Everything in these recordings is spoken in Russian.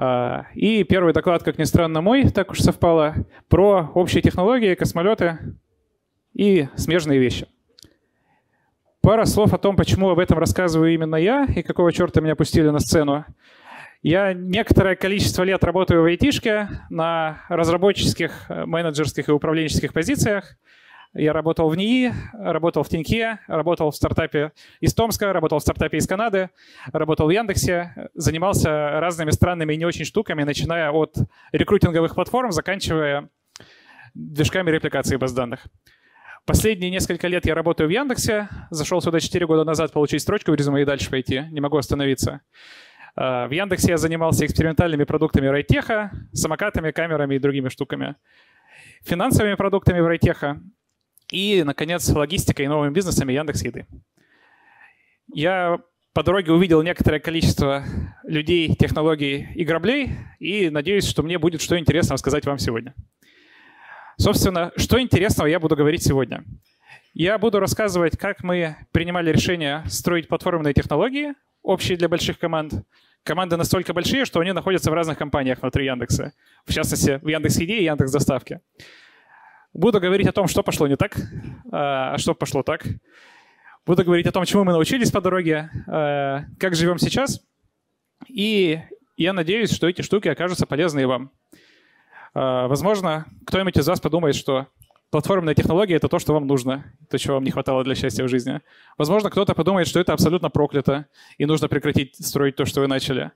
А, и первый доклад, как ни странно, мой, так уж совпало, про общие технологии, космолеты и смежные вещи. Пара слов о том, почему об этом рассказываю именно я и какого черта меня пустили на сцену. Я некоторое количество лет работаю в айтишке на разработческих, менеджерских и управленческих позициях. Я работал в НИИ, работал в Тиньке, работал в стартапе из Томска, работал в стартапе из Канады, работал в Яндексе, занимался разными странными и не очень штуками, начиная от рекрутинговых платформ, заканчивая движками репликации баз данных. Последние несколько лет я работаю в Яндексе. Зашел сюда 4 года назад получить строчку в резюме и дальше пойти. Не могу остановиться. А, в Яндексе я занимался экспериментальными продуктами Райтеха, самокатами, камерами и другими штуками. Финансовыми продуктами в Райтеха и, наконец, логистикой и новыми бизнесами Яндекс Еды. Я по дороге увидел некоторое количество людей, технологий и граблей, и надеюсь, что мне будет что интересного сказать вам сегодня. Собственно, что интересного я буду говорить сегодня? Я буду рассказывать, как мы принимали решение строить платформенные технологии, общие для больших команд. Команды настолько большие, что они находятся в разных компаниях внутри Яндекса. В частности, в Яндекс.Еде и Яндекс Доставке. Буду говорить о том, что пошло не так, а, а что пошло так. Буду говорить о том, чему мы научились по дороге, а, как живем сейчас. И я надеюсь, что эти штуки окажутся полезны и вам. А, возможно, кто-нибудь из вас подумает, что платформенная технология — это то, что вам нужно, то, чего вам не хватало для счастья в жизни. Возможно, кто-то подумает, что это абсолютно проклято, и нужно прекратить строить то, что вы начали.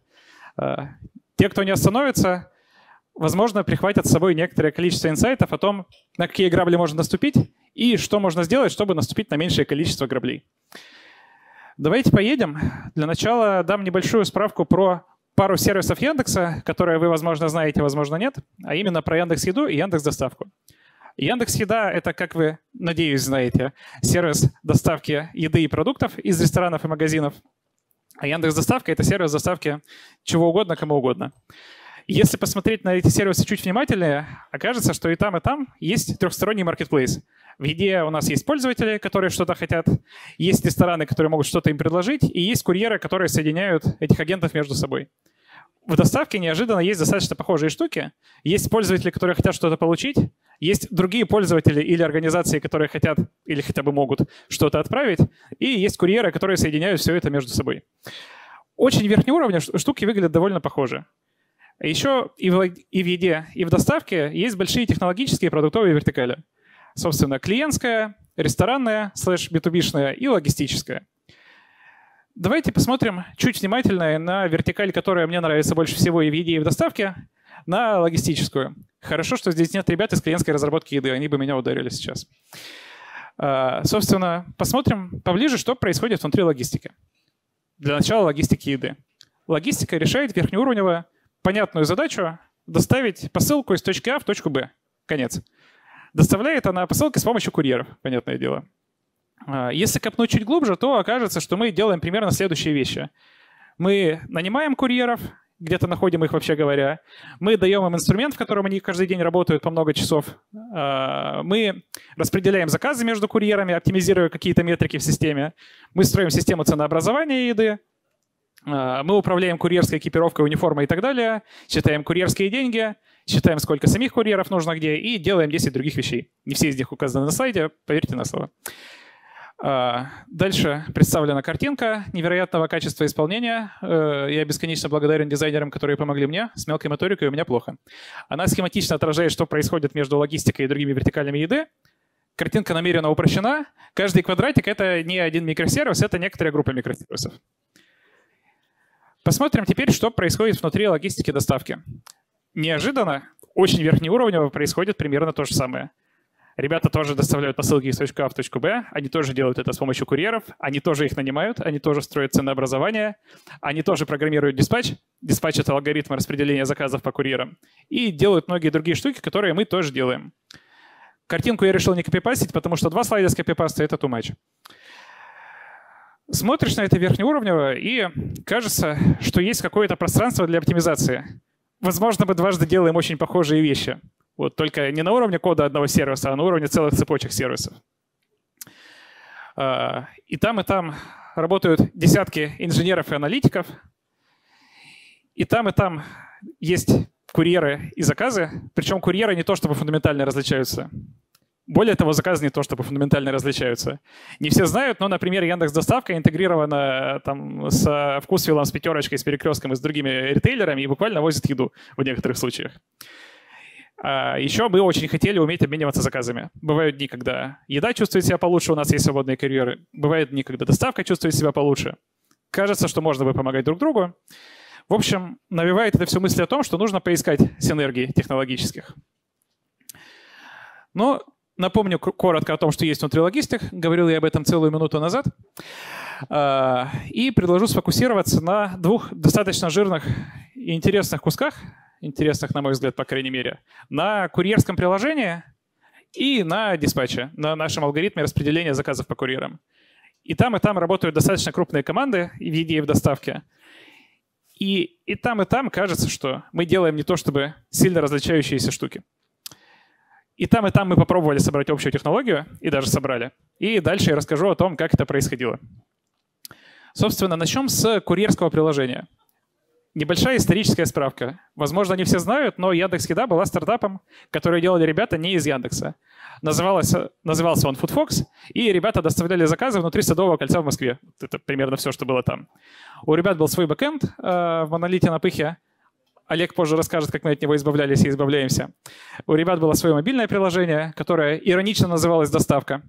Те, кто не остановится, возможно, прихватят с собой некоторое количество инсайтов о том, на какие грабли можно наступить и что можно сделать, чтобы наступить на меньшее количество граблей. Давайте поедем. Для начала дам небольшую справку про пару сервисов Яндекса, которые вы, возможно, знаете, возможно, нет, а именно про Яндекс Еду и Яндекс Доставку. Яндекс Еда — это, как вы, надеюсь, знаете, сервис доставки еды и продуктов из ресторанов и магазинов. А Яндекс Доставка — это сервис доставки чего угодно, кому угодно. Если посмотреть на эти сервисы чуть внимательнее, окажется, что и там, и там есть трехсторонний маркетплейс. В еде у нас есть пользователи, которые что-то хотят, есть рестораны, которые могут что-то им предложить, и есть курьеры, которые соединяют этих агентов между собой. В доставке неожиданно есть достаточно похожие штуки. Есть пользователи, которые хотят что-то получить, есть другие пользователи или организации, которые хотят или хотя бы могут что-то отправить, и есть курьеры, которые соединяют все это между собой. Очень верхнего уровня штуки выглядят довольно похоже. Еще и в, и в еде, и в доставке есть большие технологические продуктовые вертикали. Собственно, клиентская, ресторанная, слэш b и логистическая. Давайте посмотрим чуть внимательнее на вертикаль, которая мне нравится больше всего и в еде, и в доставке, на логистическую. Хорошо, что здесь нет ребят из клиентской разработки еды, они бы меня ударили сейчас. А, собственно, посмотрим поближе, что происходит внутри логистики. Для начала логистики еды. Логистика решает верхнеуровневое понятную задачу доставить посылку из точки А в точку Б. Конец. Доставляет она посылки с помощью курьеров, понятное дело. А, если копнуть чуть глубже, то окажется, что мы делаем примерно следующие вещи. Мы нанимаем курьеров, где-то находим их, вообще говоря. Мы даем им инструмент, в котором они каждый день работают по много часов. А, мы распределяем заказы между курьерами, оптимизируя какие-то метрики в системе. Мы строим систему ценообразования еды, мы управляем курьерской экипировкой, униформой и так далее, считаем курьерские деньги, считаем, сколько самих курьеров нужно где, и делаем 10 других вещей. Не все из них указаны на слайде, поверьте на слово. А, дальше представлена картинка невероятного качества исполнения. Э, я бесконечно благодарен дизайнерам, которые помогли мне. С мелкой моторикой у меня плохо. Она схематично отражает, что происходит между логистикой и другими вертикалями еды. Картинка намеренно упрощена. Каждый квадратик — это не один микросервис, это некоторая группа микросервисов. Посмотрим теперь, что происходит внутри логистики доставки. Неожиданно, очень верхнеуровнево происходит примерно то же самое. Ребята тоже доставляют посылки из точки А в точку Б, они тоже делают это с помощью курьеров, они тоже их нанимают, они тоже строят ценообразование, они тоже программируют диспатч, диспатч — это алгоритм распределения заказов по курьерам, и делают многие другие штуки, которые мы тоже делаем. Картинку я решил не копипастить, потому что два слайда с копипастой — это too much. Смотришь на это верхнеуровнево, и кажется, что есть какое-то пространство для оптимизации. Возможно, мы дважды делаем очень похожие вещи. Вот только не на уровне кода одного сервиса, а на уровне целых цепочек сервисов. А, и там, и там работают десятки инженеров и аналитиков. И там, и там есть курьеры и заказы. Причем курьеры не то чтобы фундаментально различаются. Более того, заказы не то чтобы фундаментально различаются. Не все знают, но, например, Яндекс Доставка интегрирована там, с вкусвиллом, с пятерочкой, с перекрестком и с другими ритейлерами и буквально возит еду в некоторых случаях. А еще мы очень хотели уметь обмениваться заказами. Бывают дни, когда еда чувствует себя получше, у нас есть свободные карьеры. Бывают дни, когда доставка чувствует себя получше. Кажется, что можно бы помогать друг другу. В общем, навевает это все мысли о том, что нужно поискать синергии технологических. Но напомню коротко о том, что есть внутри логистик. Говорил я об этом целую минуту назад. А, и предложу сфокусироваться на двух достаточно жирных и интересных кусках интересных, на мой взгляд, по крайней мере, на курьерском приложении и на диспатче, на нашем алгоритме распределения заказов по курьерам. И там, и там работают достаточно крупные команды в виде и в доставке. И, и там, и там кажется, что мы делаем не то чтобы сильно различающиеся штуки. И там, и там мы попробовали собрать общую технологию, и даже собрали. И дальше я расскажу о том, как это происходило. Собственно, начнем с курьерского приложения — Небольшая историческая справка. Возможно, не все знают, но Яндекс.Еда была стартапом, который делали ребята не из Яндекса. Называлось, назывался он FoodFox, и ребята доставляли заказы внутри Садового кольца в Москве. Это примерно все, что было там. У ребят был свой бэкэнд э, в монолите на пыхе, Олег позже расскажет, как мы от него избавлялись и избавляемся. У ребят было свое мобильное приложение, которое иронично называлось «Доставка».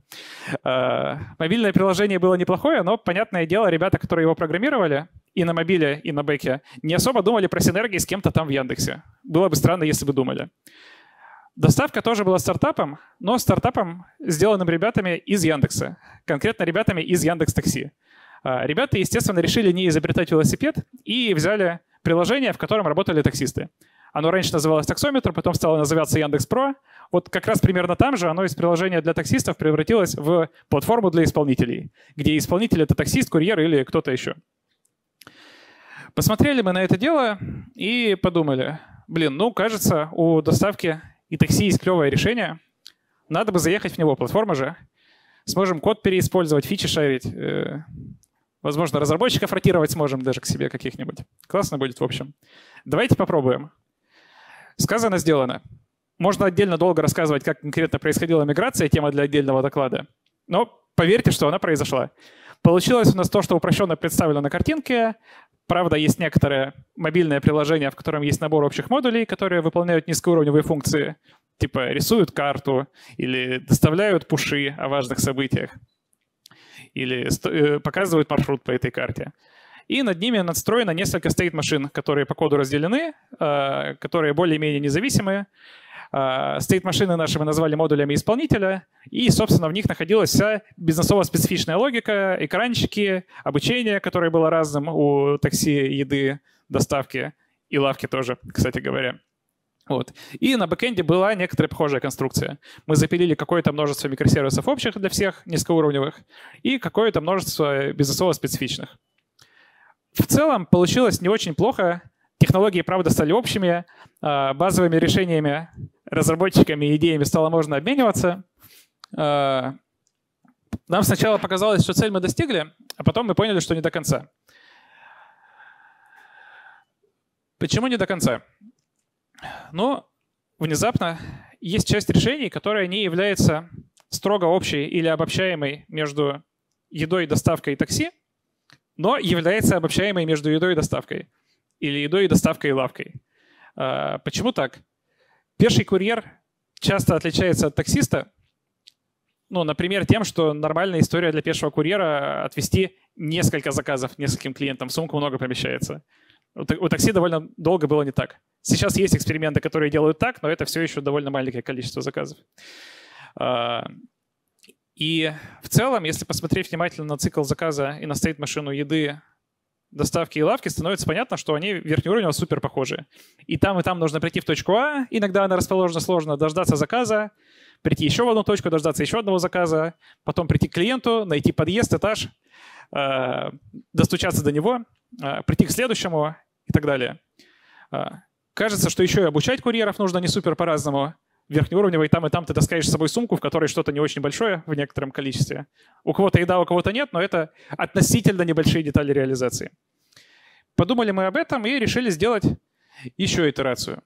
Э, мобильное приложение было неплохое, но, понятное дело, ребята, которые его программировали и на мобиле, и на бэке, не особо думали про синергии с кем-то там в Яндексе. Было бы странно, если бы думали. Доставка тоже была стартапом, но стартапом, сделанным ребятами из Яндекса. Конкретно ребятами из Яндекс Такси. Э, ребята, естественно, решили не изобретать велосипед и взяли приложение, в котором работали таксисты. Оно раньше называлось таксометр, потом стало называться Яндекс Про. Вот как раз примерно там же оно из приложения для таксистов превратилось в платформу для исполнителей, где исполнитель — это таксист, курьер или кто-то еще. Посмотрели мы на это дело и подумали, блин, ну, кажется, у доставки и такси есть клевое решение. Надо бы заехать в него, платформа же. Сможем код переиспользовать, фичи шарить. Возможно, разработчиков ротировать сможем даже к себе каких-нибудь. Классно будет, в общем. Давайте попробуем. Сказано, сделано. Можно отдельно долго рассказывать, как конкретно происходила миграция, тема для отдельного доклада. Но поверьте, что она произошла. Получилось у нас то, что упрощенно представлено на картинке. Правда, есть некоторое мобильное приложение, в котором есть набор общих модулей, которые выполняют низкоуровневые функции, типа рисуют карту или доставляют пуши о важных событиях или э, показывают маршрут по этой карте. И над ними надстроено несколько стейт-машин, которые по коду разделены, э, которые более-менее независимые. Э, стейт-машины наши мы назвали модулями исполнителя, и, собственно, в них находилась вся бизнесово-специфичная логика, экранчики, обучение, которое было разным у такси, еды, доставки и лавки тоже, кстати говоря. Вот. И на бэкэнде была некоторая похожая конструкция. Мы запилили какое-то множество микросервисов общих для всех низкоуровневых и какое-то множество бизнесово-специфичных. В целом получилось не очень плохо. Технологии, правда, стали общими. А, базовыми решениями, разработчиками и идеями стало можно обмениваться. А, нам сначала показалось, что цель мы достигли, а потом мы поняли, что не до конца. Почему не до конца? Но внезапно есть часть решений, которая не является строго общей или обобщаемой между едой, доставкой и такси, но является обобщаемой между едой и доставкой. Или едой и доставкой и лавкой. А, почему так? Пеший курьер часто отличается от таксиста, ну, например, тем, что нормальная история для пешего курьера отвести несколько заказов нескольким клиентам, в сумку много помещается. У такси довольно долго было не так. Сейчас есть эксперименты, которые делают так, но это все еще довольно маленькое количество заказов. А, и в целом, если посмотреть внимательно на цикл заказа и на стейт-машину еды, доставки и лавки, становится понятно, что они верхнеуровнево супер похожи. И там, и там нужно прийти в точку А, иногда она расположена сложно, дождаться заказа, прийти еще в одну точку, дождаться еще одного заказа, потом прийти к клиенту, найти подъезд, этаж, а, достучаться до него, а, прийти к следующему и так далее. А, кажется, что еще и обучать курьеров нужно не супер по-разному. Верхнеуровневый там и там ты таскаешь с собой сумку, в которой что-то не очень большое в некотором количестве. У кого-то еда, у кого-то нет, но это относительно небольшие детали реализации. подумали мы об этом и решили сделать еще итерацию.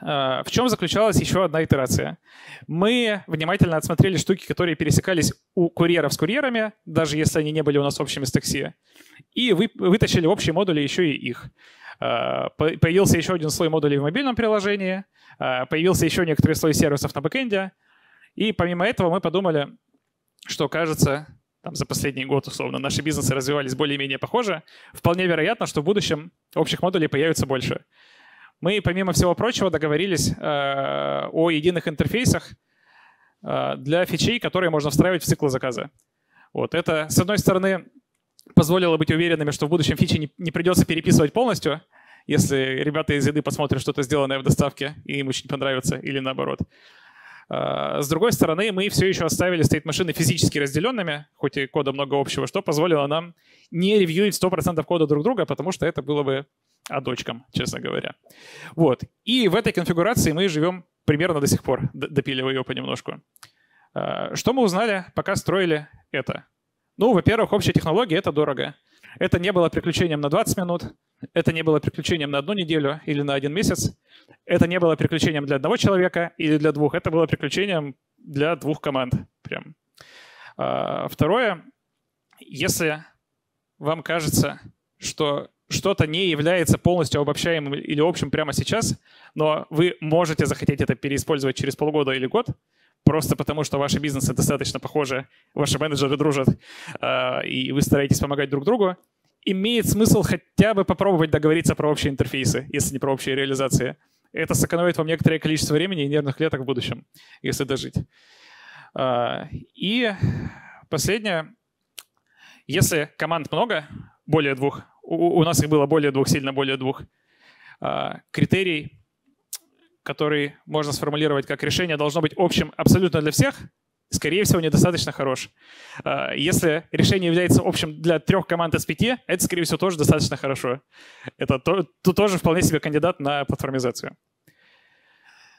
В чем заключалась еще одна итерация? Мы внимательно отсмотрели штуки, которые пересекались у курьеров с курьерами, даже если они не были у нас общими с такси, и вы, вытащили общие модули еще и их. Появился еще один слой модулей в мобильном приложении, появился еще некоторый слой сервисов на бэкэнде, и помимо этого мы подумали, что кажется, там, за последний год, условно, наши бизнесы развивались более-менее похоже, вполне вероятно, что в будущем общих модулей появится больше. Мы, помимо всего прочего, договорились э, о единых интерфейсах э, для фичей, которые можно встраивать в циклы заказа. Вот это, с одной стороны, позволило быть уверенными, что в будущем фичи не, придется переписывать полностью, если ребята из еды посмотрят что-то сделанное в доставке, и им очень понравится, или наоборот. А, с другой стороны, мы все еще оставили стейт-машины физически разделенными, хоть и кода много общего, что позволило нам не ревьюить 100% кода друг друга, потому что это было бы адочком, честно говоря. Вот. И в этой конфигурации мы живем примерно до сих пор, допиливая ее понемножку. А, что мы узнали, пока строили это? Ну, во-первых, общая технология — это дорого. Это не было приключением на 20 минут, это не было приключением на одну неделю или на один месяц. Это не было приключением для одного человека или для двух. Это было приключением для двух команд. Прям. А, второе, если вам кажется, что что-то не является полностью обобщаемым или общим прямо сейчас, но вы можете захотеть это переиспользовать через полгода или год, просто потому что ваши бизнесы достаточно похожи, ваши менеджеры дружат, а, и вы стараетесь помогать друг другу, имеет смысл хотя бы попробовать договориться про общие интерфейсы, если не про общие реализации. Это сэкономит вам некоторое количество времени и нервных клеток в будущем, если дожить. А, и последнее. Если команд много, более двух, у нас их было более двух, сильно более двух, а, критерий, который можно сформулировать как решение, должно быть общим абсолютно для всех — скорее всего, недостаточно хорош. А, если решение является общим для трех команд из пяти, это, скорее всего, тоже достаточно хорошо. Это то, то тоже вполне себе кандидат на платформизацию.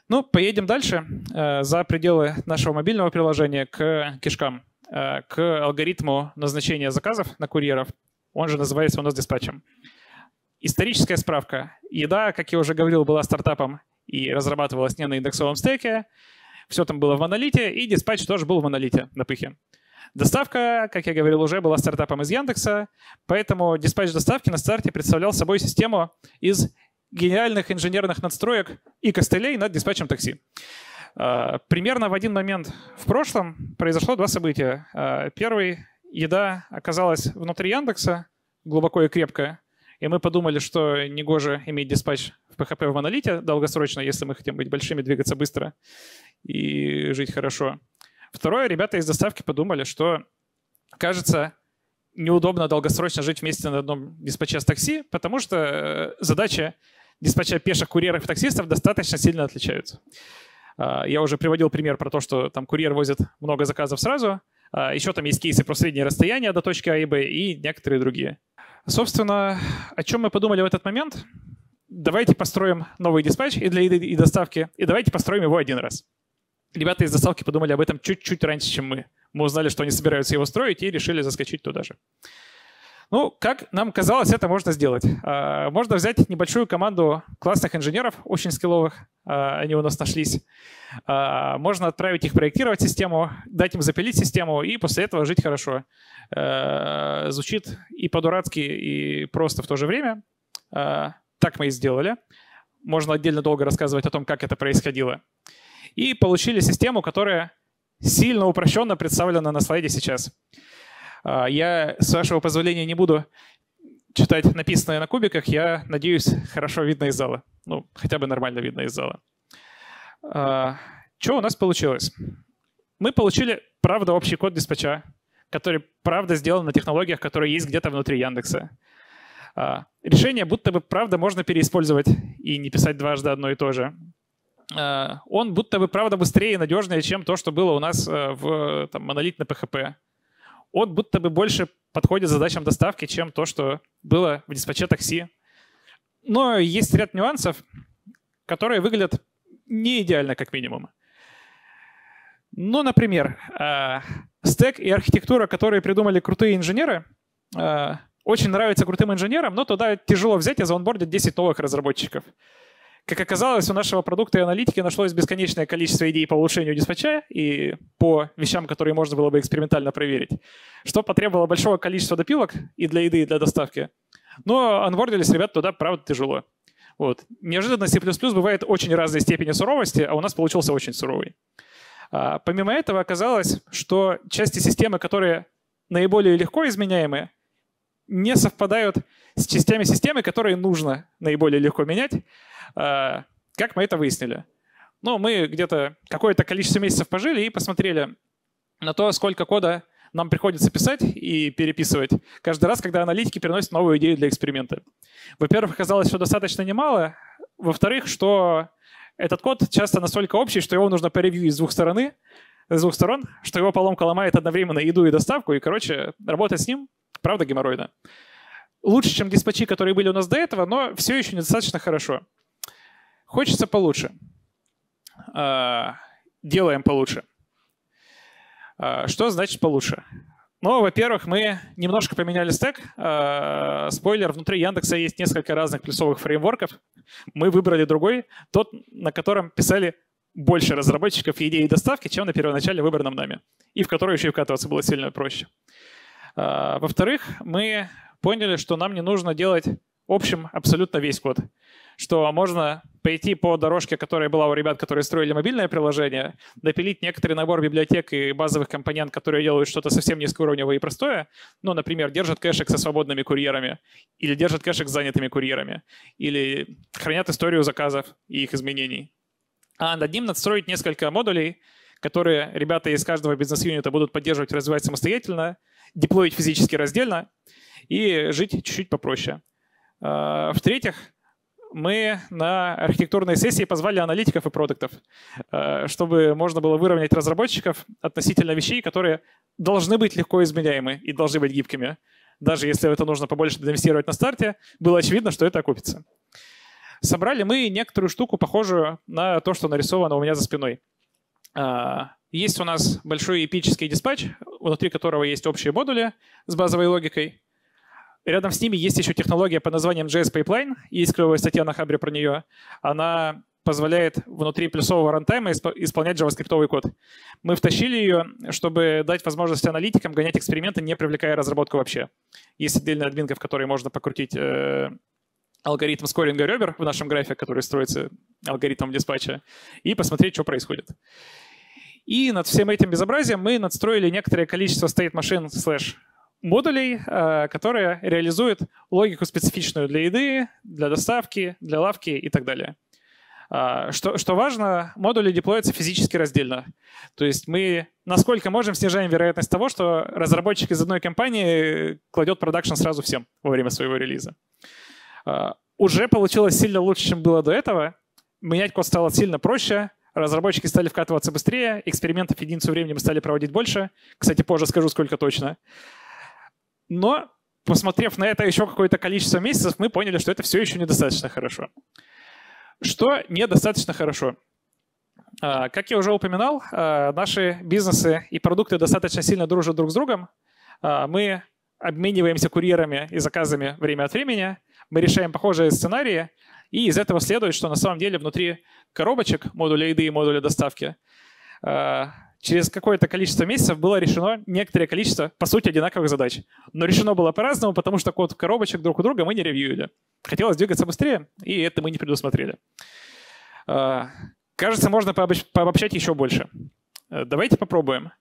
Ну, поедем дальше э, за пределы нашего мобильного приложения к кишкам, э, к алгоритму назначения заказов на курьеров. Он же называется у нас диспатчем. Историческая справка. Еда, как я уже говорил, была стартапом и разрабатывалась не на индексовом стеке. Все там было в монолите, и диспатч тоже был в монолите на пыхе. Доставка, как я говорил уже, была стартапом из Яндекса, поэтому диспатч доставки на старте представлял собой систему из гениальных инженерных надстроек и костылей над диспатчем такси. А, примерно в один момент в прошлом произошло два события. А, первый — еда оказалась внутри Яндекса, глубоко и крепко, и мы подумали, что негоже иметь диспатч в PHP в монолите долгосрочно, если мы хотим быть большими, двигаться быстро и жить хорошо. Второе, ребята из доставки подумали, что, кажется, неудобно долгосрочно жить вместе на одном диспатче с такси, потому что э, задача диспатча пеших курьеров и таксистов достаточно сильно отличаются. А, я уже приводил пример про то, что там курьер возит много заказов сразу. А, Еще там есть кейсы про среднее расстояние до точки А и Б и некоторые другие. Собственно, о чем мы подумали в этот момент? Давайте построим новый диспатч и для и доставки, и давайте построим его один раз. Ребята из доставки подумали об этом чуть-чуть раньше, чем мы. Мы узнали, что они собираются его строить, и решили заскочить туда же. Ну, как нам казалось, это можно сделать. А, можно взять небольшую команду классных инженеров, очень скилловых, а, они у нас нашлись. А, можно отправить их проектировать систему, дать им запилить систему и после этого жить хорошо. Звучит и по-дурацки, и просто в то же время. Так мы и сделали. Можно отдельно долго рассказывать о том, как это происходило. И получили систему, которая сильно упрощенно представлена на слайде сейчас. А, я, с вашего позволения, не буду читать написанное на кубиках. Я надеюсь, хорошо видно из зала. Ну, хотя бы нормально видно из зала. А, что у нас получилось? Мы получили, правда, общий код диспатча, который, правда, сделан на технологиях, которые есть где-то внутри Яндекса. А, решение будто бы, правда, можно переиспользовать и не писать дважды одно и то же. Он будто бы, правда, быстрее и надежнее, чем то, что было у нас э, в там, монолит на PHP он будто бы больше подходит задачам доставки, чем то, что было в диспатче такси. Но есть ряд нюансов, которые выглядят не идеально, как минимум. Ну, например, э, стек и архитектура, которые придумали крутые инженеры, э, очень нравится крутым инженерам, но туда тяжело взять и заонбордить 10 новых разработчиков. Как оказалось, у нашего продукта и аналитики нашлось бесконечное количество идей по улучшению диспатча и по вещам, которые можно было бы экспериментально проверить, что потребовало большого количества допилок и для еды, и для доставки. Но анбордились ребят туда, правда, тяжело. Вот. Неожиданно C++ бывает очень разной степени суровости, а у нас получился очень суровый. А, помимо этого оказалось, что части системы, которые наиболее легко изменяемые, не совпадают с частями системы, которые нужно наиболее легко менять. А, как мы это выяснили? Ну, мы где-то какое-то количество месяцев пожили и посмотрели на то, сколько кода нам приходится писать и переписывать каждый раз, когда аналитики переносят новую идею для эксперимента. Во-первых, оказалось, что достаточно немало. Во-вторых, что этот код часто настолько общий, что его нужно поревьюить с двух сторон, с двух сторон, что его поломка ломает одновременно еду и доставку, и, короче, работать с ним, правда, геморройно. Лучше, чем диспатчи, которые были у нас до этого, но все еще недостаточно хорошо. Хочется получше. А, делаем получше. А, что значит получше? Ну, во-первых, мы немножко поменяли стек. А, спойлер, внутри Яндекса есть несколько разных плюсовых фреймворков. Мы выбрали другой, тот, на котором писали больше разработчиков и идей доставки, чем на первоначально выбранном нами, и в который еще и вкатываться было сильно проще. А, во-вторых, мы поняли, что нам не нужно делать общим абсолютно весь код. Что можно пойти по дорожке, которая была у ребят, которые строили мобильное приложение, допилить некоторый набор библиотек и базовых компонент, которые делают что-то совсем низкоуровневое и простое, ну, например, держат кэшек со свободными курьерами, или держат кэшек с занятыми курьерами, или хранят историю заказов и их изменений. А над ним надстроить несколько модулей, которые ребята из каждого бизнес-юнита будут поддерживать и развивать самостоятельно, деплоить физически раздельно и жить чуть-чуть попроще. А, в-третьих, мы на архитектурной сессии позвали аналитиков и продуктов, э, чтобы можно было выровнять разработчиков относительно вещей, которые должны быть легко изменяемы и должны быть гибкими. Даже если это нужно побольше инвестировать на старте, было очевидно, что это окупится. Собрали мы некоторую штуку, похожую на то, что нарисовано у меня за спиной. Есть у нас большой эпический диспатч, внутри которого есть общие модули с базовой логикой. Рядом с ними есть еще технология под названием JS Pipeline. Есть клевая статья на Хабре про нее. Она позволяет внутри плюсового рантайма исполнять JavaScript код. Мы втащили ее, чтобы дать возможность аналитикам гонять эксперименты, не привлекая разработку вообще. Есть отдельная админка, в которой можно покрутить э, алгоритм скоринга ребер в нашем графе, который строится алгоритмом диспатча, и посмотреть, что происходит. И над всем этим безобразием мы надстроили некоторое количество state machine слэш модулей, э, которые реализуют логику специфичную для еды, для доставки, для лавки и так далее. А, что, что важно, модули деплоятся физически раздельно. То есть мы, насколько можем, снижаем вероятность того, что разработчик из одной компании кладет продакшн сразу всем во время своего релиза. А, уже получилось сильно лучше, чем было до этого. Менять код стало сильно проще, разработчики стали вкатываться быстрее, экспериментов единицу времени мы стали проводить больше. Кстати, позже скажу, сколько точно. Но, посмотрев на это еще какое-то количество месяцев, мы поняли, что это все еще недостаточно хорошо. Что недостаточно хорошо? А, как я уже упоминал, а, наши бизнесы и продукты достаточно сильно дружат друг с другом. А, мы обмениваемся курьерами и заказами время от времени, мы решаем похожие сценарии, и из этого следует, что на самом деле внутри коробочек модуля еды и модуля доставки через какое-то количество месяцев было решено некоторое количество, по сути, одинаковых задач. Но решено было по-разному, потому что код коробочек друг у друга мы не ревьюили. Хотелось двигаться быстрее, и это мы не предусмотрели. А, кажется, можно пообщать еще больше. Э, давайте попробуем.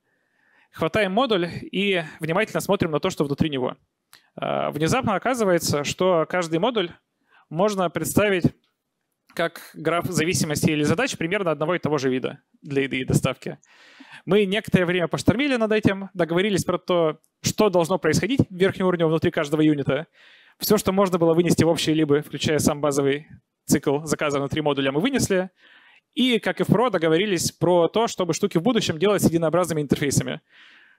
Хватаем модуль и внимательно смотрим на то, что внутри него. Внезапно оказывается, что каждый модуль можно представить как граф зависимости или задач примерно одного и того же вида для еды и доставки. Мы некоторое время поштормили над этим, договорились про то, что должно происходить в верхнем уровне внутри каждого юнита. Все, что можно было вынести в общие либо, включая сам базовый цикл заказа внутри модуля, мы вынесли. И, как и в Pro, договорились про то, чтобы штуки в будущем делать с единообразными интерфейсами.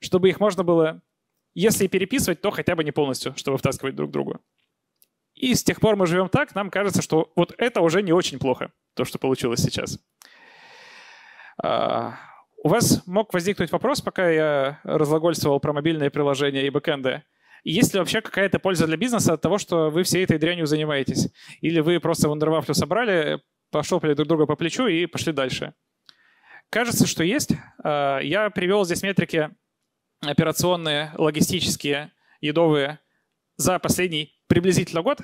Чтобы их можно было, если переписывать, то хотя бы не полностью, чтобы втаскивать друг к другу. И с тех пор мы живем так, нам кажется, что вот это уже не очень плохо, то, что получилось сейчас. А, у вас мог возникнуть вопрос, пока я разглагольствовал про мобильные приложения и бэкэнды. есть ли вообще какая-то польза для бизнеса от того, что вы всей этой дрянью занимаетесь? Или вы просто вундервафлю собрали, пошопали друг друга по плечу и пошли дальше? Кажется, что есть. А, я привел здесь метрики операционные, логистические, едовые за последний приблизительно год.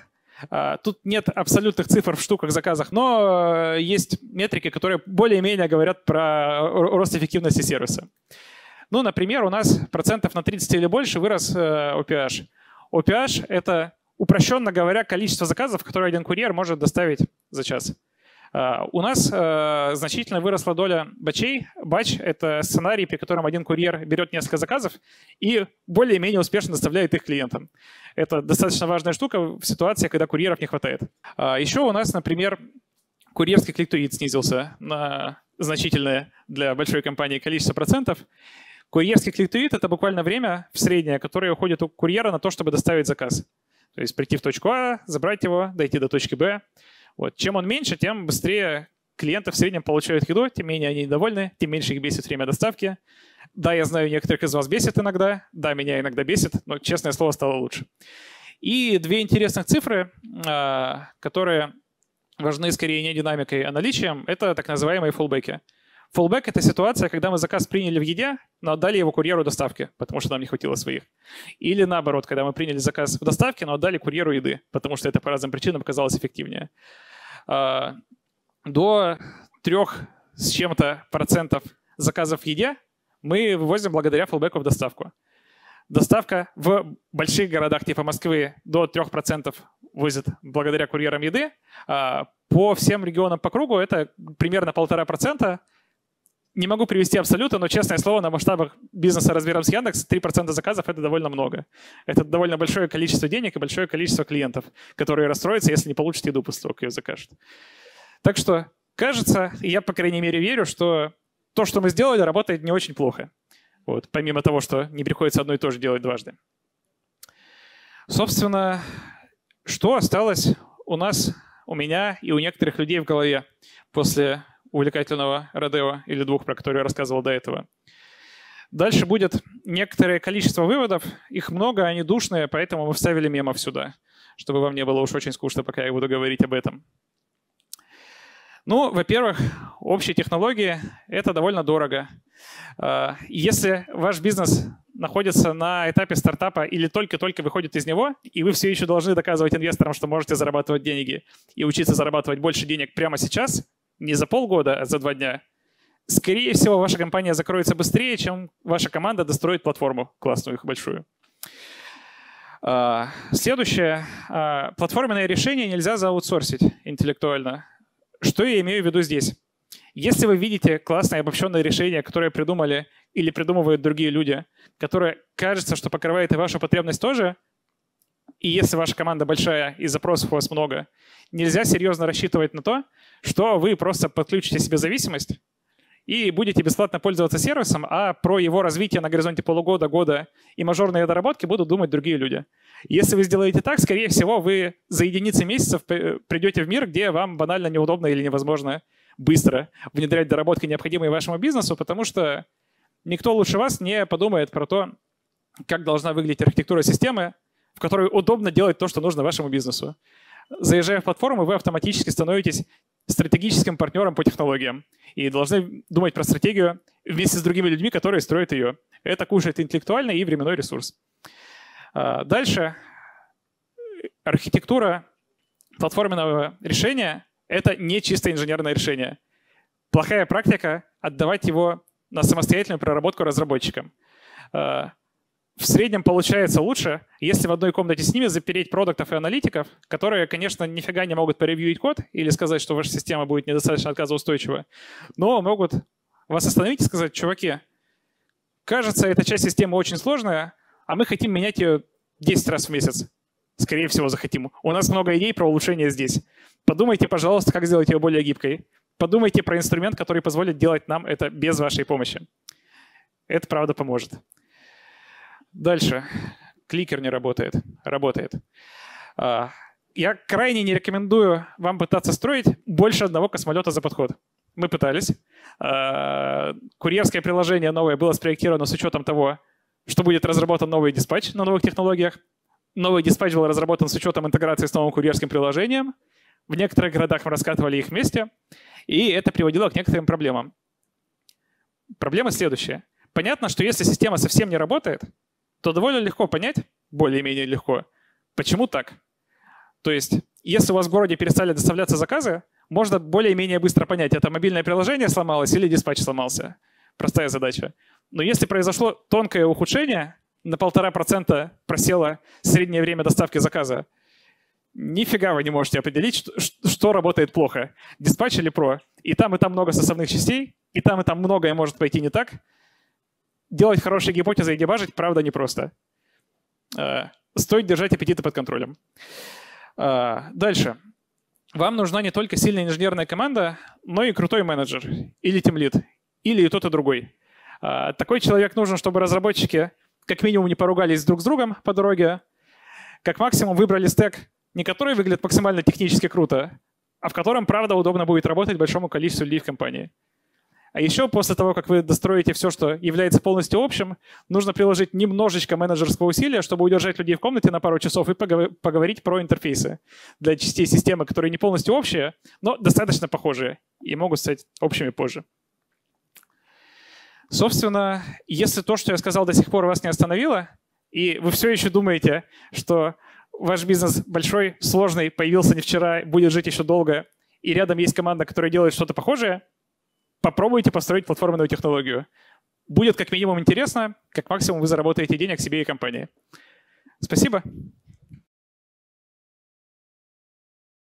А, тут нет абсолютных цифр в штуках, заказах, но есть метрики, которые более-менее говорят про рост эффективности сервиса. Ну, например, у нас процентов на 30 или больше вырос OPH. Э, OPH — это, упрощенно говоря, количество заказов, которые один курьер может доставить за час. Uh, у нас uh, значительно выросла доля бачей. Бач — это сценарий, при котором один курьер берет несколько заказов и более-менее успешно доставляет их клиентам. Это достаточно важная штука в ситуации, когда курьеров не хватает. Uh, еще у нас, например, курьерский клик снизился на значительное для большой компании количество процентов. Курьерский клик это буквально время в среднее, которое уходит у курьера на то, чтобы доставить заказ. То есть прийти в точку А, забрать его, дойти до точки Б. Вот. Чем он меньше, тем быстрее клиенты в среднем получают еду, тем менее они недовольны, тем меньше их бесит время доставки. Да, я знаю, некоторых из вас бесит иногда, да, меня иногда бесит, но, честное слово, стало лучше. И две интересных цифры, а, которые важны скорее не динамикой, а наличием, это так называемые фулбеки. Fallback — это ситуация, когда мы заказ приняли в еде, но отдали его курьеру доставки, потому что нам не хватило своих. Или наоборот, когда мы приняли заказ в доставке, но отдали курьеру еды, потому что это по разным причинам оказалось эффективнее. А, до трех с чем-то процентов заказов в еде мы вывозим благодаря фулбеку в доставку. Доставка в больших городах типа Москвы до 3% возит благодаря курьерам еды. А по всем регионам по кругу это примерно полтора процента не могу привести абсолютно, но, честное слово, на масштабах бизнеса размером с Яндекс 3% заказов — это довольно много. Это довольно большое количество денег и большое количество клиентов, которые расстроятся, если не получат еду после того, как ее закажут. Так что, кажется, я, по крайней мере, верю, что то, что мы сделали, работает не очень плохо. Вот, помимо того, что не приходится одно и то же делать дважды. Собственно, что осталось у нас, у меня и у некоторых людей в голове после увлекательного Родео или двух, про которые я рассказывал до этого. Дальше будет некоторое количество выводов. Их много, они душные, поэтому мы вставили мемов сюда, чтобы вам не было уж очень скучно, пока я буду говорить об этом. Ну, во-первых, общие технологии — это довольно дорого. А, если ваш бизнес находится на этапе стартапа или только-только выходит из него, и вы все еще должны доказывать инвесторам, что можете зарабатывать деньги и учиться зарабатывать больше денег прямо сейчас, не за полгода, а за два дня, скорее всего, ваша компания закроется быстрее, чем ваша команда достроит платформу классную, их большую. А, следующее. А, платформенное решение нельзя зааутсорсить интеллектуально. Что я имею в виду здесь? Если вы видите классное обобщенное решение, которое придумали или придумывают другие люди, которое кажется, что покрывает и вашу потребность тоже, и если ваша команда большая и запросов у вас много, нельзя серьезно рассчитывать на то, что вы просто подключите себе зависимость и будете бесплатно пользоваться сервисом, а про его развитие на горизонте полугода, года и мажорные доработки будут думать другие люди. Если вы сделаете так, скорее всего, вы за единицы месяцев придете в мир, где вам банально неудобно или невозможно быстро внедрять доработки, необходимые вашему бизнесу, потому что никто лучше вас не подумает про то, как должна выглядеть архитектура системы, в которой удобно делать то, что нужно вашему бизнесу. Заезжая в платформу, вы автоматически становитесь стратегическим партнером по технологиям и должны думать про стратегию вместе с другими людьми, которые строят ее. Это кушает интеллектуальный и временной ресурс. А, дальше. Архитектура платформенного решения — это не чисто инженерное решение. Плохая практика — отдавать его на самостоятельную проработку разработчикам. В среднем получается лучше, если в одной комнате с ними запереть продуктов и аналитиков, которые, конечно, нифига не могут поревьюить код или сказать, что ваша система будет недостаточно отказоустойчива, но могут вас остановить и сказать, чуваки, кажется, эта часть системы очень сложная, а мы хотим менять ее 10 раз в месяц. Скорее всего, захотим. У нас много идей про улучшение здесь. Подумайте, пожалуйста, как сделать ее более гибкой. Подумайте про инструмент, который позволит делать нам это без вашей помощи. Это правда поможет. Дальше. Кликер не работает. Работает. А, я крайне не рекомендую вам пытаться строить больше одного космолета за подход. Мы пытались. А, курьерское приложение новое было спроектировано с учетом того, что будет разработан новый диспатч на новых технологиях. Новый диспатч был разработан с учетом интеграции с новым курьерским приложением. В некоторых городах мы раскатывали их вместе, и это приводило к некоторым проблемам. Проблема следующая. Понятно, что если система совсем не работает, то довольно легко понять, более-менее легко, почему так. То есть, если у вас в городе перестали доставляться заказы, можно более-менее быстро понять, это мобильное приложение сломалось или диспатч сломался. Простая задача. Но если произошло тонкое ухудшение, на полтора процента просело среднее время доставки заказа, нифига вы не можете определить, что, работает плохо. Диспатч или про. И там, и там много составных частей, и там, и там многое может пойти не так. Делать хорошие гипотезы и дебажить, правда, непросто. Э, стоит держать аппетиты под контролем. Э, дальше. Вам нужна не только сильная инженерная команда, но и крутой менеджер или тимлид, или и тот, и другой. Э, такой человек нужен, чтобы разработчики как минимум не поругались друг с другом по дороге, как максимум выбрали стек, не который выглядит максимально технически круто, а в котором, правда, удобно будет работать большому количеству людей в компании. А еще после того, как вы достроите все, что является полностью общим, нужно приложить немножечко менеджерского усилия, чтобы удержать людей в комнате на пару часов и поговорить про интерфейсы для частей системы, которые не полностью общие, но достаточно похожие и могут стать общими позже. Собственно, если то, что я сказал до сих пор, вас не остановило, и вы все еще думаете, что ваш бизнес большой, сложный, появился не вчера, будет жить еще долго, и рядом есть команда, которая делает что-то похожее, попробуйте построить платформенную технологию. Будет как минимум интересно, как максимум вы заработаете денег себе и компании. Спасибо.